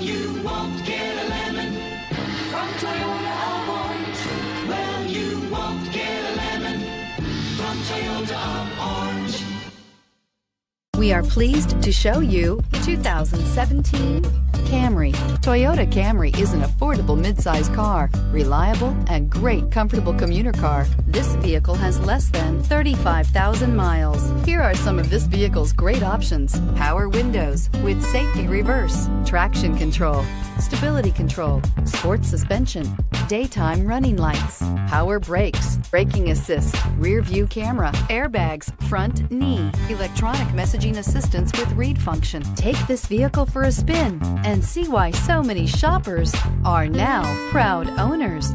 You won't get a lemon from Toyota Orange. Well, you won't get a lemon from Toyota Orange. We are pleased to show you the 2017 Camry. Toyota Camry is an affordable midsize car, reliable and great comfortable commuter car. This vehicle has less than 35,000 miles. Here are some of this vehicle's great options. Power windows with safety reverse, traction control, stability control, sports suspension, daytime running lights, power brakes, braking assist, rear view camera, airbags, front knee, electronic messaging assistance with read function. Take this vehicle for a spin and see why so many shoppers are now proud owners.